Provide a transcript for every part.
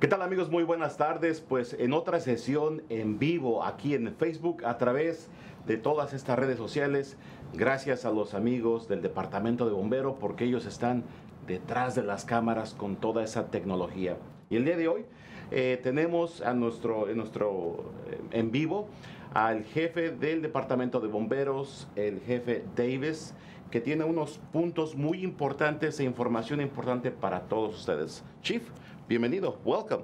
¿Qué tal amigos? Muy buenas tardes. Pues en otra sesión en vivo aquí en Facebook a través de todas estas redes sociales. Gracias a los amigos del Departamento de Bombero porque ellos están detrás de las cámaras con toda esa tecnología. Y el día de hoy eh, tenemos a nuestro, en eh, en vivo al jefe del Departamento de Bomberos, el jefe Davis, que tiene unos puntos muy importantes e información importante para todos ustedes. Chief, bienvenido. Welcome.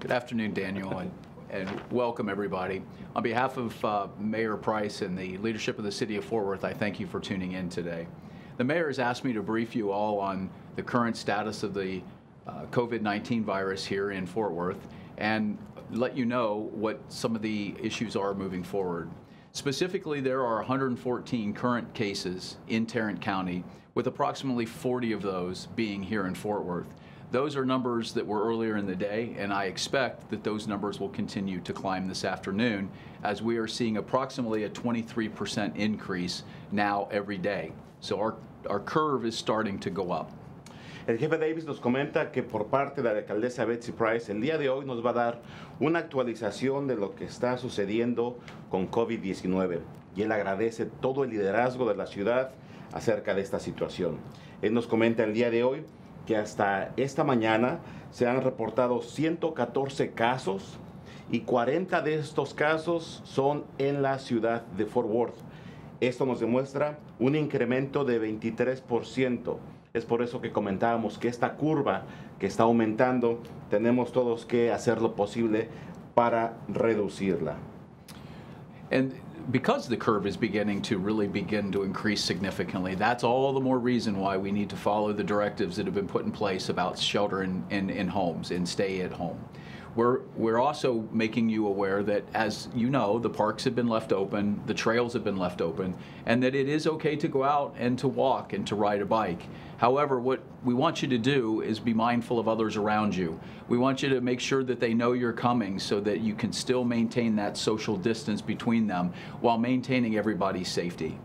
Good afternoon, Daniel, and, and welcome everybody. On behalf of uh, Mayor Price and the leadership of the City of Fort Worth, I thank you for tuning in today. The mayor has asked me to brief you all on the current status of the uh, COVID 19 virus here in Fort Worth and let you know what some of the issues are moving forward. Specifically, there are 114 current cases in Tarrant County, with approximately 40 of those being here in Fort Worth. Those are numbers that were earlier in the day, and I expect that those numbers will continue to climb this afternoon as we are seeing approximately a 23% increase now every day. So our, our curve is starting to go up. El jefe Davis nos comenta que por parte de la alcaldesa Betsy Price el día de hoy nos va a dar una actualización de lo que está sucediendo con COVID-19 y él agradece todo el liderazgo de la ciudad acerca de esta situación. Él nos comenta el día de hoy que hasta esta mañana se han reportado 114 casos y 40 de estos casos son en la ciudad de Fort Worth. Esto nos demuestra un incremento de 23%. Es por eso que comentábamos que esta curva que está aumentando, tenemos todos que hacer lo posible para reducirla. Because the curve is beginning to really begin to increase significantly, that's all the more reason why we need to follow the directives that have been put in place about shelter in, in, in homes and stay at home. We're, we're also making you aware that, as you know, the parks have been left open, the trails have been left open, and that it is okay to go out and to walk and to ride a bike. However, what we want you to do is be mindful of others around you. We want you to make sure that they know you're coming so that you can still maintain that social distance between them while maintaining everybody's safety.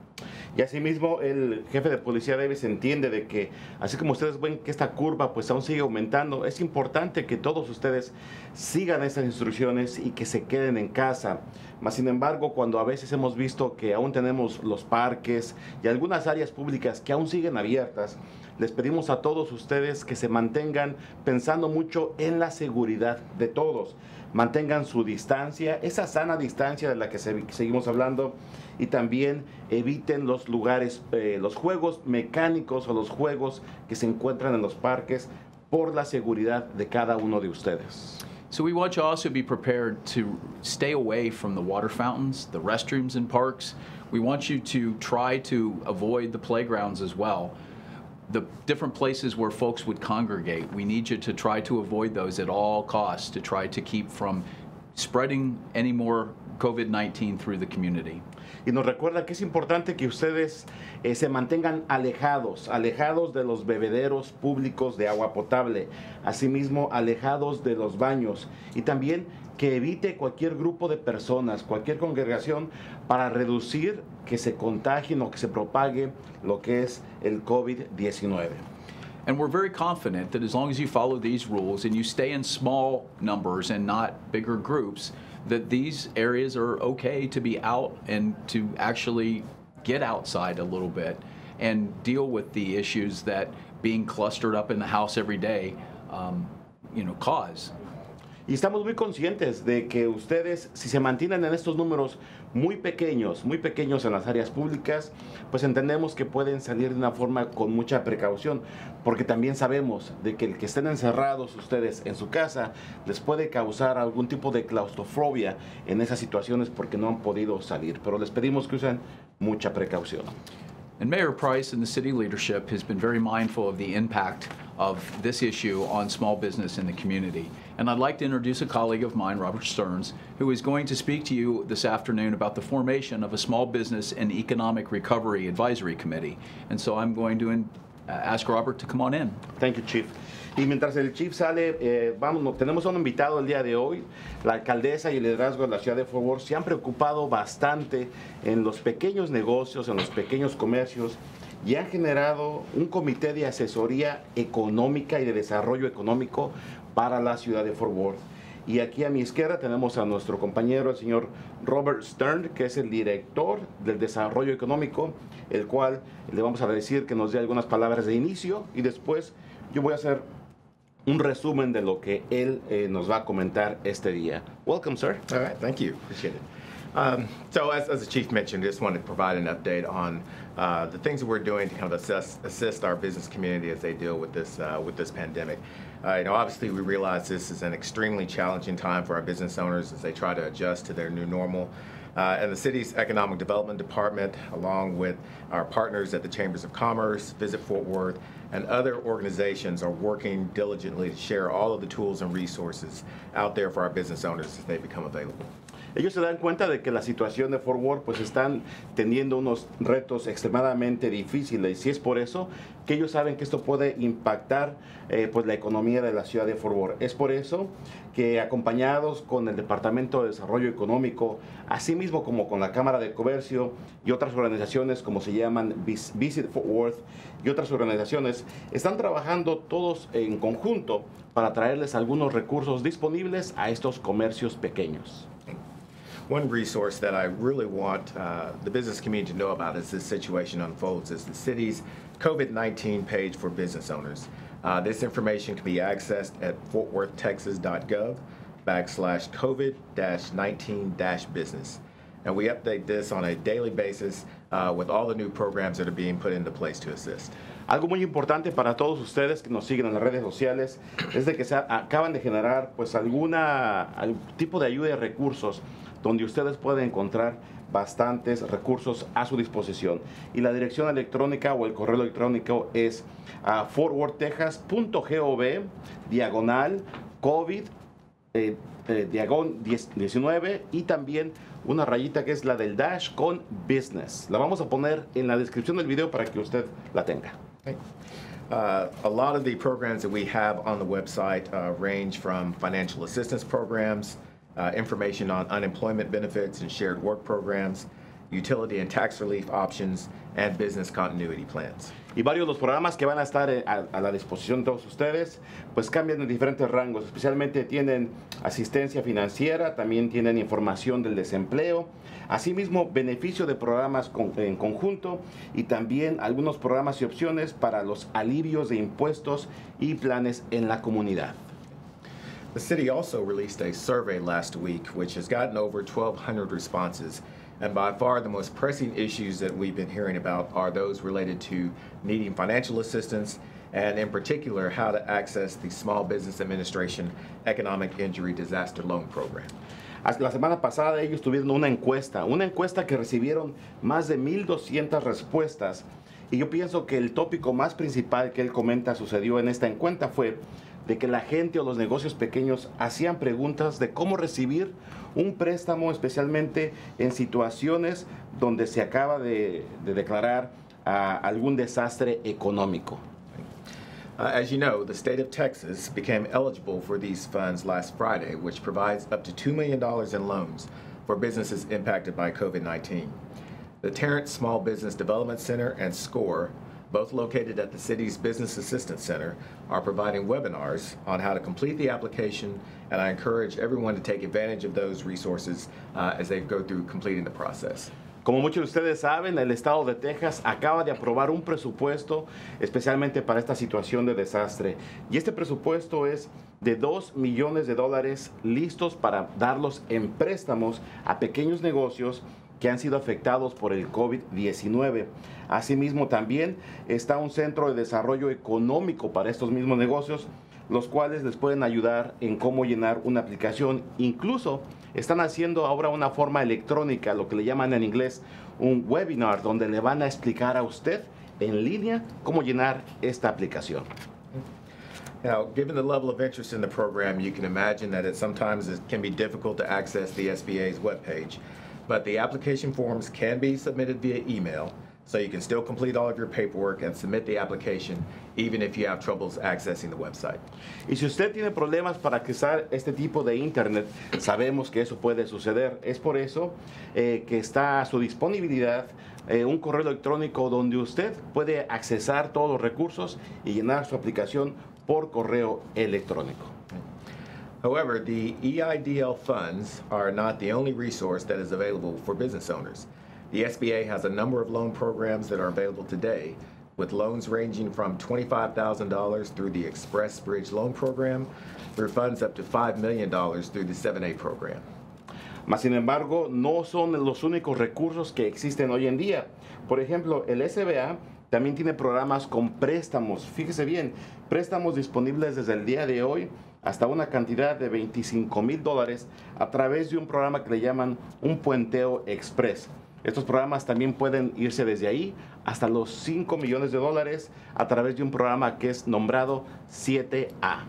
Y asimismo el jefe de policía Davis entiende de que así como ustedes ven que esta curva pues aún sigue aumentando, es importante que todos ustedes sigan esas instrucciones y que se queden en casa. Mas sin embargo, cuando a veces hemos visto que aún tenemos los parques y algunas áreas públicas que aún siguen abiertas, les pedimos a todos ustedes que se mantengan pensando mucho en la seguridad de todos. Mantengan su distancia, esa sana distancia de la que seguimos hablando y también eviten los lugares, eh, los juegos mecánicos o los juegos que se encuentran en los parques por la seguridad de cada uno de ustedes. So we want you also be prepared to stay away from the water fountains, the restrooms in parks. We want you to try to avoid the playgrounds as well. The different places where folks would congregate, we need you to try to avoid those at all costs to try to keep from spreading any more COVID-19 through the community. y nos recuerda que es importante que ustedes eh, se mantengan alejados, alejados de los bebederos públicos de agua potable, asimismo alejados de los baños y también que evite cualquier grupo de personas, cualquier congregación para reducir que se contagien o que se propague lo que es el COVID-19. And we're very confident that as long as you follow these rules and you stay in small numbers and not bigger groups, that these areas are okay to be out and to actually get outside a little bit and deal with the issues that being clustered up in the house every day, um, you know, cause. Y estamos muy conscientes de que ustedes, si se mantienen en estos números muy pequeños, muy pequeños en las áreas públicas, pues entendemos que pueden salir de una forma con mucha precaución, porque también sabemos de que el que estén encerrados ustedes en su casa les puede causar algún tipo de claustrofobia en esas situaciones porque no han podido salir. Pero les pedimos que usen mucha precaución. And Mayor Price and the city leadership has been very mindful of the impact of this issue on small business in the community. And I'd like to introduce a colleague of mine, Robert Stearns, who is going to speak to you this afternoon about the formation of a Small Business and Economic Recovery Advisory Committee. And so I'm going to uh, ask Robert to come on in. Thank you, Chief. Y mientras el chief sale, eh, vamos, tenemos un invitado el día de hoy. La alcaldesa y el liderazgo de la ciudad de Fort Worth se han preocupado bastante en los pequeños negocios, en los pequeños comercios y han generado un comité de asesoría económica y de desarrollo económico para la ciudad de Fort Worth. Y aquí a mi izquierda tenemos a nuestro compañero, el señor Robert Stern, que es el director del desarrollo económico, el cual le vamos a decir que nos dé algunas palabras de inicio y después yo voy a hacer un resumen de lo que él eh, nos va a comentar este día. Welcome, sir. All right, thank you. Appreciate it. Um, so, as, as the chief mentioned, just wanted to provide an update on uh, the things that we're doing to kind of assess, assist our business community as they deal with this uh, with this pandemic. Uh, you know, obviously, we realize this is an extremely challenging time for our business owners as they try to adjust to their new normal. Uh, and the city's economic development department, along with our partners at the Chambers of Commerce, Visit Fort Worth, and other organizations, are working diligently to share all of the tools and resources out there for our business owners as they become available. Ellos se dan cuenta de que la situación de Fort Worth pues están teniendo unos retos extremadamente difíciles y es por eso que ellos saben que esto puede impactar eh, pues la economía de la ciudad de Fort Worth. Es por eso que acompañados con el Departamento de Desarrollo Económico, así mismo como con la Cámara de Comercio y otras organizaciones como se llaman Visit Fort Worth y otras organizaciones, están trabajando todos en conjunto para traerles algunos recursos disponibles a estos comercios pequeños. One resource that I really want uh, the business community to know about as this situation unfolds is the city's COVID-19 page for business owners. Uh, this information can be accessed at fortworthtexas.gov backslash COVID-19-business. And we update this on a daily basis uh, with all the new programs that are being put into place to assist. Algo muy importante para todos ustedes que nos siguen en las redes sociales es de que se acaban de generar pues alguna algún tipo de ayuda y recursos donde ustedes pueden encontrar bastantes recursos a su disposición. Y la dirección electrónica o el correo electrónico es a forwardtexas.gov diagonal COVID eh, eh, diagon 19 y también una rayita que es la del dash con business. La vamos a poner en la descripción del video para que usted la tenga. Uh, a lot of the programs that we have on the website uh, range from financial assistance programs, uh, information on unemployment benefits and shared work programs, utility and tax relief options, and business continuity plans. Y varios de los programas que van a estar eh, a, a, la disposición de todos ustedes, pues cambian en diferentes rangos. Especialmente tienen asistencia financiera, también tienen información del desempleo, asimismo beneficio de programas con, en conjunto y también algunos programas y opciones para los alivios de impuestos y planes en la comunidad. The city also released a survey last week, which has gotten over 1,200 responses. And by far the most pressing issues that we've been hearing about are those related to needing financial assistance and, in particular, how to access the Small Business Administration Economic Injury Disaster Loan Program. La semana pasada ellos tuvieron una encuesta, una encuesta que recibieron más de 1.200 respuestas. Y yo pienso que el tópico más principal que él comenta sucedió en esta encuesta fue de que la gente o los negocios pequeños hacían preguntas de cómo recibir un préstamo, especialmente en situaciones donde se acaba de, de declarar uh, algún desastre económico. Uh, as you know, the state of Texas became eligible for these funds last Friday, which provides up to $2 million in loans for businesses impacted by COVID 19. The Tarrant Small Business Development Center and SCORE both located at the city's Business Assistance Center, are providing webinars on how to complete the application, and I encourage everyone to take advantage of those resources uh, as they go through completing the process. Como muchos de ustedes saben, el estado de Texas acaba de aprobar un presupuesto especialmente para esta situación de desastre. Y este presupuesto es de 2 millones de dólares listos para darlos en préstamos a pequeños negocios que han sido afectados por el COVID-19. Asimismo, también está un centro de desarrollo económico para estos mismos negocios, los cuales les pueden ayudar en cómo llenar una aplicación. Incluso están haciendo ahora una forma electrónica, lo que le llaman en inglés un webinar, donde le van a explicar a usted en línea cómo llenar esta aplicación. Now, given the level of interest in the program, you can imagine that it sometimes it can be difficult to access the SBA's webpage. But the application forms can be submitted via email, so you can still complete all of your paperwork and submit the application even if you have troubles accessing the website. Y si usted tiene problemas para accesar este tipo de internet, sabemos que eso puede suceder. Es por eso eh, que está a su disponibilidad eh, un correo electrónico donde usted puede accesar todos los recursos y llenar su aplicación por correo electrónico. However, the EIDL funds are not the only resource that is available for business owners. The SBA has a number of loan programs that are available today, with loans ranging from $25,000 through the Express Bridge Loan Program through funds up to $5 million through the 7A program. Mas, sin embargo, no son los únicos recursos que existen hoy en día. Por ejemplo, el SBA también tiene programas con préstamos. Fíjese bien, préstamos disponibles desde el día de hoy hasta una cantidad de 25 mil dólares a través de un programa que le llaman un puenteo express. Estos programas también pueden irse desde ahí hasta los 5 millones de dólares a través de un programa que es nombrado 7A.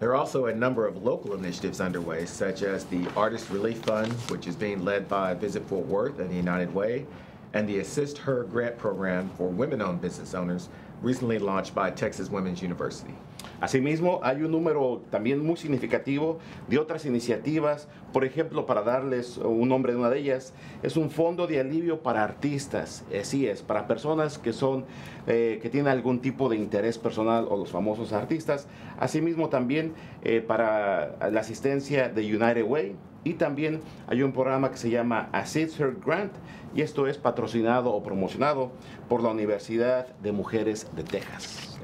There are also a number of local initiatives underway, such as the Artist Relief Fund, which is being led by Visit Fort Worth and the United Way, and the Assist Her Grant Program for women owned business owners, recently launched by Texas Women's University. Asimismo, hay un número también muy significativo de otras iniciativas. Por ejemplo, para darles un nombre de una de ellas, es un fondo de alivio para artistas. Así es, para personas que son eh, que tienen algún tipo de interés personal o los famosos artistas. Asimismo, también eh, para la asistencia de United Way. Y también hay un programa que se llama Assist Her Grant y esto es patrocinado o promocionado por la Universidad de Mujeres de Texas.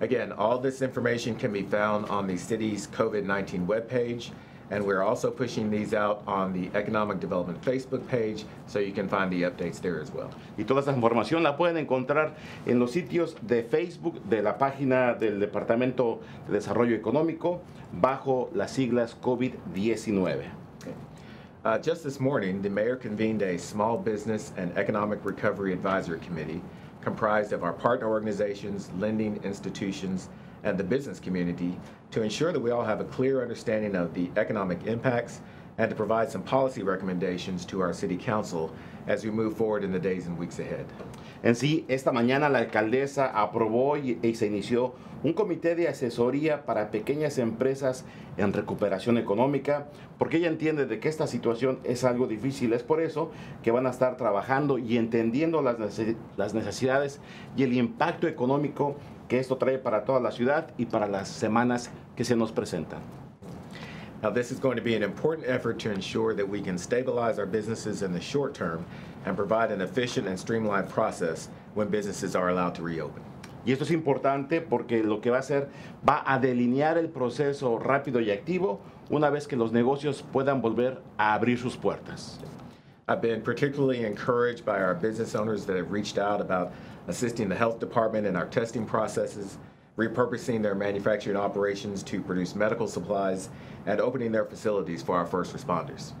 Again, all this information can be found on the city's COVID 19 webpage, and we're also pushing these out on the Economic Development Facebook page, so you can find the updates there as well. Y toda esta información la pueden encontrar en los sitios de Facebook de la página del Departamento de Desarrollo Económico bajo las siglas COVID-19. Uh, just this morning, the mayor convened a Small Business and Economic Recovery Advisory Committee comprised of our partner organizations, lending institutions, and the business community to ensure that we all have a clear understanding of the economic impacts and to provide some policy recommendations to our city council as we move forward in the days and weeks ahead. En sí, esta mañana la alcaldesa aprobó y, se inició un comité de asesoría para pequeñas empresas en recuperación económica, porque ella entiende de que esta situación es algo difícil. Es por eso que van a estar trabajando y entendiendo las necesidades y el impacto económico que esto trae para toda la ciudad y para las semanas que se nos presentan. Now, this is going to be an important effort to ensure that we can stabilize our businesses in the short term and provide an efficient and streamlined process when businesses are allowed to reopen. Y esto es importante porque lo que va a hacer va a delinear el proceso rápido y activo una vez que los negocios puedan volver a abrir sus puertas. I've been particularly encouraged by our business owners that have reached out about assisting the health department in our testing processes, repurposing their manufacturing operations to produce medical supplies, and opening their facilities for our first responders.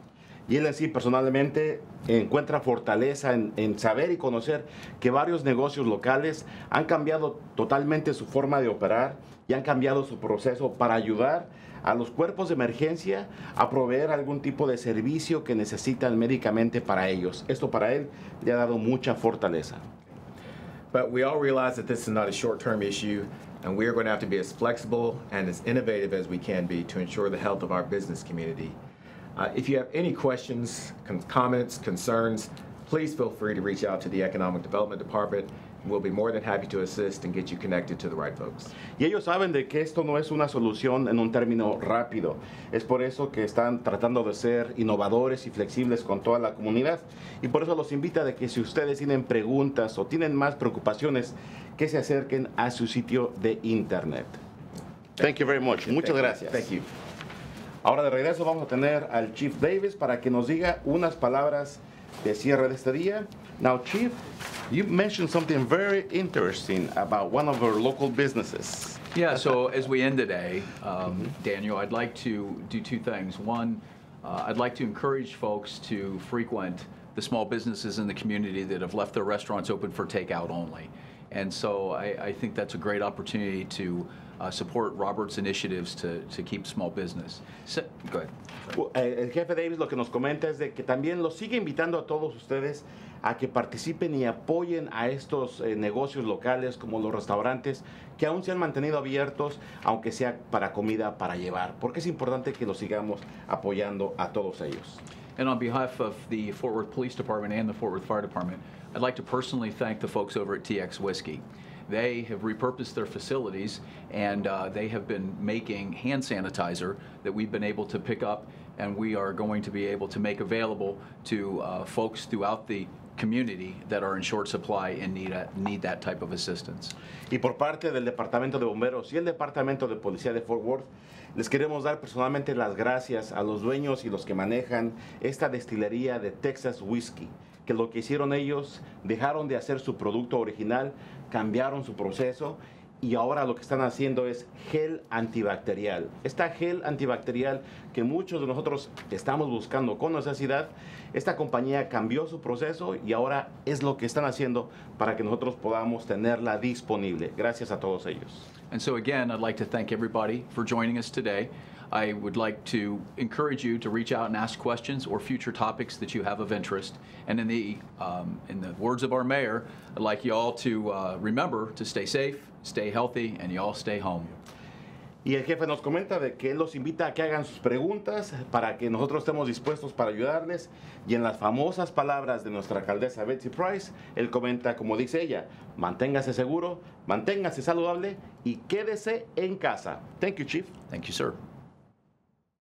Y él en sí personalmente encuentra fortaleza en, en saber y conocer que varios negocios locales han cambiado totalmente su forma de operar y han cambiado su proceso para ayudar a los cuerpos de emergencia a proveer algún tipo de servicio que necesitan médicamente para ellos. Esto para él le ha dado mucha fortaleza. But we all realize that this is not a short-term issue, and we are going to have to be as flexible and as innovative as we can be to ensure the health of our business community. Uh, if you have any questions, comments, concerns, please feel free to reach out to the Economic Development Department. We'll be more than happy to assist and get you connected to the right folks. Y ellos saben de que esto no es una solución en un término rápido. Es por eso que están tratando de ser innovadores y flexibles con toda la comunidad. Y por eso los invita de que si ustedes tienen preguntas o tienen más preocupaciones, que se acerquen a su sitio de internet. Thank you very much. Muchas gracias. Thank you. Ahora de regreso vamos a tener al Chief Davis para que nos diga unas palabras de cierre de este día. Now, Chief, you mentioned something very interesting about one of our local businesses. Yeah, so as we end today, um, Daniel, I'd like to do two things. One, uh, I'd like to encourage folks to frequent the small businesses in the community that have left their restaurants open for takeout only. And so I, I think that's a great opportunity to support Robert's initiatives to, to keep small business. Se- go ahead. Eh, El jefe Davis lo que nos comenta es de que también los sigue invitando a todos ustedes a que participen y apoyen a estos eh, negocios locales como los restaurantes que aún se han mantenido abiertos, aunque sea para comida para llevar, porque es importante que los sigamos apoyando a todos ellos. And on behalf of the Fort Worth Police Department and the Fort Worth Fire Department, I'd like to personally thank the folks over at TX Whiskey. They have repurposed their facilities and uh, they have been making hand sanitizer that we've been able to pick up and we are going to be able to make available to uh, folks throughout the community that are in short supply and need, a, need that type of assistance. Y por parte del Departamento de Bomberos y el Departamento de Policía de Fort Worth, les queremos dar personalmente las gracias a los dueños y los que manejan esta destilería de Texas Whiskey, que lo que hicieron ellos, dejaron de hacer su producto original, cambiaron su proceso y ahora lo que están haciendo es gel antibacterial. Esta gel antibacterial que muchos de nosotros estamos buscando con necesidad, esta compañía cambió su proceso y ahora es lo que están haciendo para que nosotros podamos tenerla disponible. Gracias a todos ellos. And so again, I'd like to thank everybody for joining us today. I would like to encourage you to reach out and ask questions or future topics that you have of interest. And in the, um, in the words of our mayor, I'd like you all to uh, remember to stay safe, stay healthy, and you all stay home. Y el jefe nos comenta de que él los invita a que hagan sus preguntas para que nosotros estemos dispuestos para ayudarles. Y en las famosas palabras de nuestra alcaldesa Betsy Price, él comenta, como dice ella, manténgase seguro, manténgase saludable y quédese en casa. Thank you, Chief. Thank you, sir.